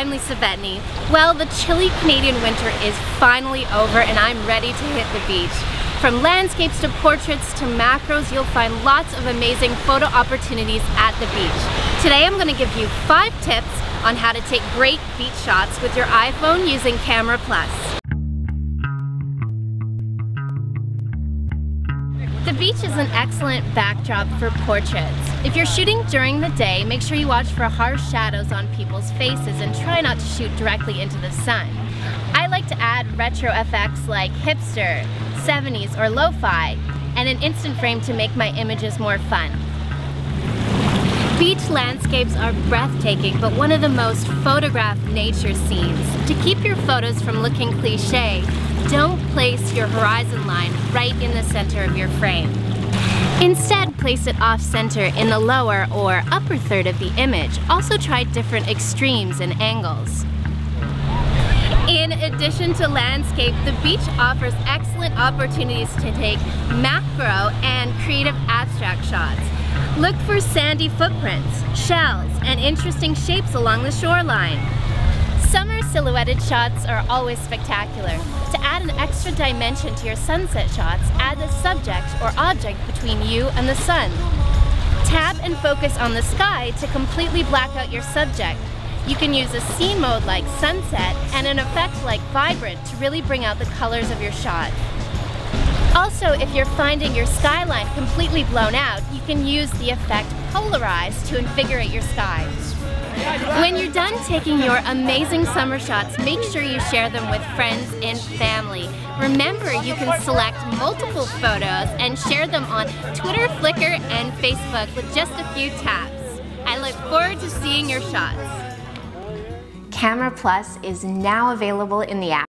I'm Lisa Bettany. Well, the chilly Canadian winter is finally over and I'm ready to hit the beach. From landscapes to portraits to macros, you'll find lots of amazing photo opportunities at the beach. Today I'm going to give you five tips on how to take great beach shots with your iPhone using Camera Plus. The beach is an excellent backdrop for portraits. If you're shooting during the day, make sure you watch for harsh shadows on people's faces and try not to shoot directly into the sun. I like to add retro effects like hipster, 70s, or lo-fi, and an instant frame to make my images more fun. Beach landscapes are breathtaking, but one of the most photographed nature scenes. To keep your photos from looking cliche, don't your horizon line right in the center of your frame. Instead, place it off-center in the lower or upper third of the image. Also try different extremes and angles. In addition to landscape, the beach offers excellent opportunities to take macro and creative abstract shots. Look for sandy footprints, shells, and interesting shapes along the shoreline. Summer silhouetted shots are always spectacular. To add an extra dimension to your sunset shots, add a subject or object between you and the sun. Tap and focus on the sky to completely black out your subject. You can use a scene mode like sunset and an effect like vibrant to really bring out the colors of your shot. Also, if you're finding your skyline completely blown out, you can use the effect polarize to invigorate your sky. When you're done taking your amazing summer shots, make sure you share them with friends and family. Remember, you can select multiple photos and share them on Twitter, Flickr, and Facebook with just a few taps. I look forward to seeing your shots. Camera Plus is now available in the app.